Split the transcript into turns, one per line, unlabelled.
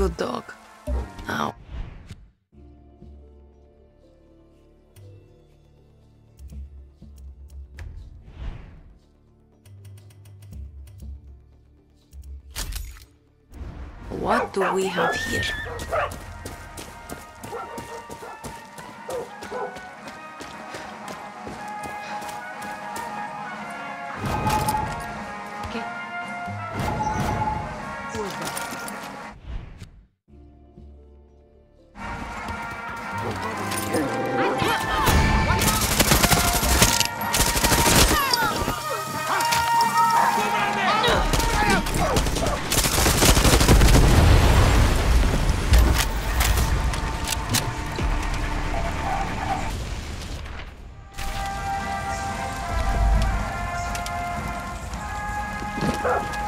Good dog. Ah. What do we have here?
Okay. Huh?